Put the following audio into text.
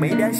Mỹ đa